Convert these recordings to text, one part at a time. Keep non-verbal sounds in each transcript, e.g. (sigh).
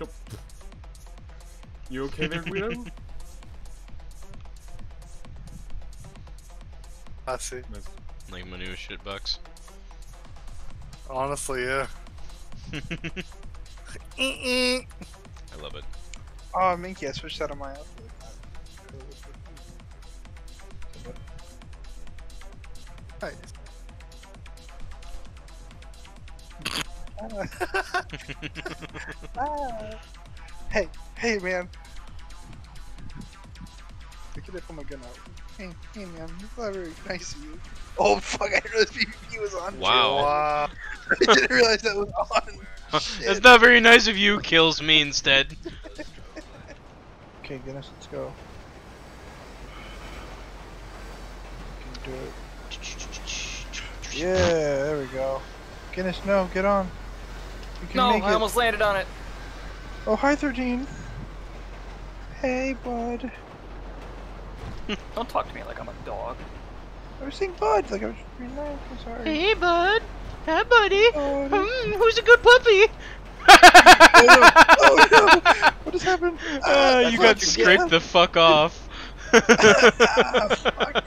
Nope. You okay there, Guido? (laughs) I see. Nice. Like my new shit bucks. Honestly, yeah. (laughs) I love it. Oh, Minky, I switched out of my outfit. Nice. Ah. (laughs) Hey, hey, man. Look at it from my gun out. Hey, hey, man. It's not very nice of you. Oh, fuck, I didn't realize PvP was on. Wow. Wow. (laughs) I didn't realize that was on. (laughs) That's not very nice of you. Kills me instead. Okay, Guinness, let's go. Can do it. Yeah, there we go. Guinness, no, get on. You can No, I it. almost landed on it. Oh, hi, 13. Hey, bud. (laughs) Don't talk to me like I'm a dog. I was saying bud, like I was being nice. I'm sorry. Hey, bud. Hi, buddy. Bud. Hmm, who's a good puppy? oh, no. (laughs) oh no! What just happened? Uh, you got scraped the fuck off. (laughs) Ah, fuck.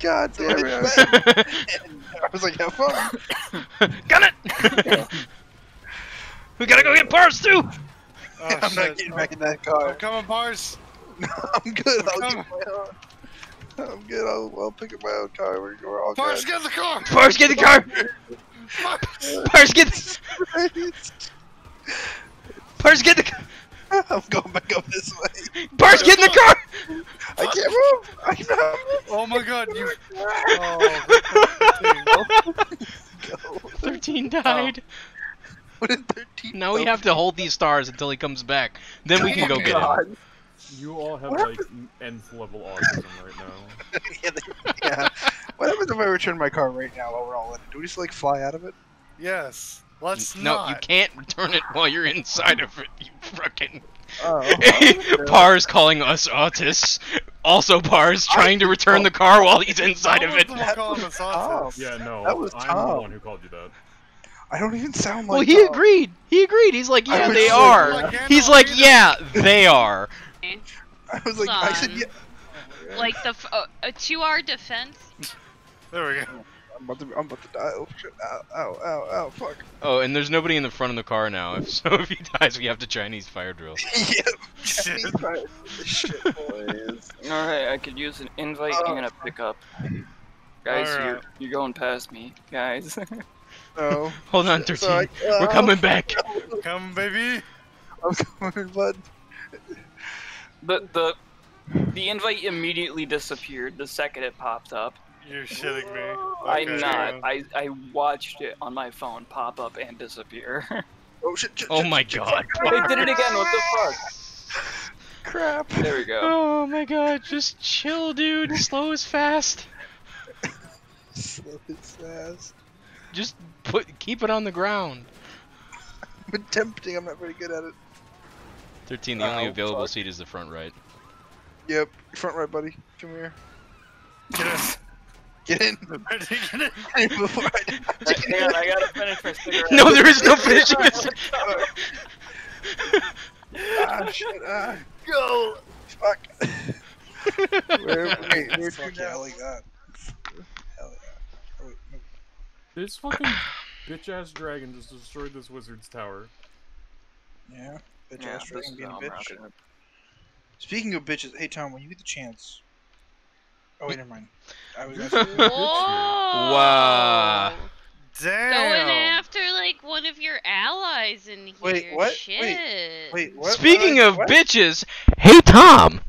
God damn it! (laughs) I was, like, have fun. (coughs) Got it. (laughs) we gotta go get parts too. Oh, (laughs) I'm not shit. getting back in that car. I'm coming, Parz. No, I'm good. I'll Come. get my own. I'm good. I'll, I'll pick up my own car. We're, we're all Parz, good. get in the car. Parz, get in the car. Parz, get. The... Parz, get the. car. I'm going back up this way. Parz, get in the car. I can't move. I can't move. Oh my god, you. (laughs) Oh, Go. Thirteen (laughs) oh. died. What did 13? Now we have to hold these stars until he comes back. Then we can go oh get him. You all have What like nth level autism right now. (laughs) yeah, they- yeah. What happens if I return my car right now while we're all in it? Do we just like fly out of it? yes. Let's No, not. you can't return it while you're inside of it. You fucking. Oh. oh Parz calling us autists. Also, Parz trying to return the car while he's inside of it. the one Tom. Yeah, no, That was I'm Tom. the one who called you that. I don't even sound like. Well, he Tom. agreed. He agreed. He's like, yeah, was they so are. like, He's like, either. yeah, (laughs) they are. I was like, I said, Son. yeah. Like the f- uh, uh, to our defense, There we go. I'm about to, I'm about to die. Oh shit! Ow, ow, ow, ow! Fuck. Oh, and there's nobody in the front of the car now. If (laughs) so, if he dies, we have to Chinese fire drill. (laughs) yep. Shit. Chinese fire. Shit, boys. Alright, I could use an invite Oh. and a pickup. Guys, you're, you're going past me. Guys. (laughs) No. Hold on, So 13. I- We're uh, coming back. (laughs) Come, baby. I'm coming, bud. the, the, the invite immediately disappeared the second it popped up. You're shitting me. I'm not. I, I watched it on my phone pop up and disappear. (laughs) Oh shit! shit, Oh my shit, shit, god. they did it again, what the fuck? Crap. There we go. Oh my god, just chill, dude. Slow is fast. Slow as fast. Just put keep it on the ground. I'm attempting. I'm not very good at it. 13, the only Oh, available fuck. seat is the front right. Yep. Front right, buddy. Come here. Get in. Get in. (laughs) Get in. (laughs) Before I Hang on, I gotta finish my cigarette. No, there is no finishing this. (laughs) ah shit. Ah. Go. Fuck. (laughs) Where, wait, where'd (laughs) Fuck you yeah. go like that? Hell yeah. Oh, wait. This fucking bitch ass dragon just destroyed this wizard's tower. Yeah. Bitch Yeah, ass this dragon is being a bitch. rocking. Speaking of bitches, hey Tom, when you get the chance. Oh wait, never mind. I was gonna say, whoa! Wow. Going Damn. after like one of your allies in here. Wait, what? Wait, Shit. wait, what? Speaking what? of what? bitches, hey Tom.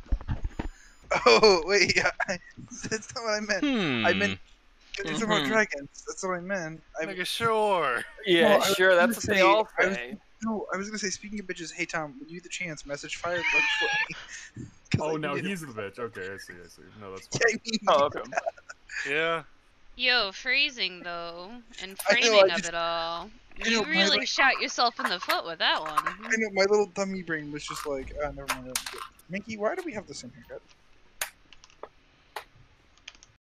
Oh wait, yeah, I, (laughs) that's not what I meant. Hmm. I meant these are about Mhm. dragons. That's what I meant. I Nigga, sure. Yeah, Well, sure, that's what they say- all I was- say. no, I was gonna say. Speaking of bitches, hey Tom, when you get the chance, message fire like for me. (laughs) 'Cause Oh I no, need he's the bitch. Okay, I see, I see. No, that's it. fine. Yeah, I mean, Oh, okay. Yeah. Yo, freezing though, and I know, framing of just- it all. I know, You really shot yourself in the foot with that one. I know my little dummy brain was just like, ah, never mind. Minky, why do we have the same haircut?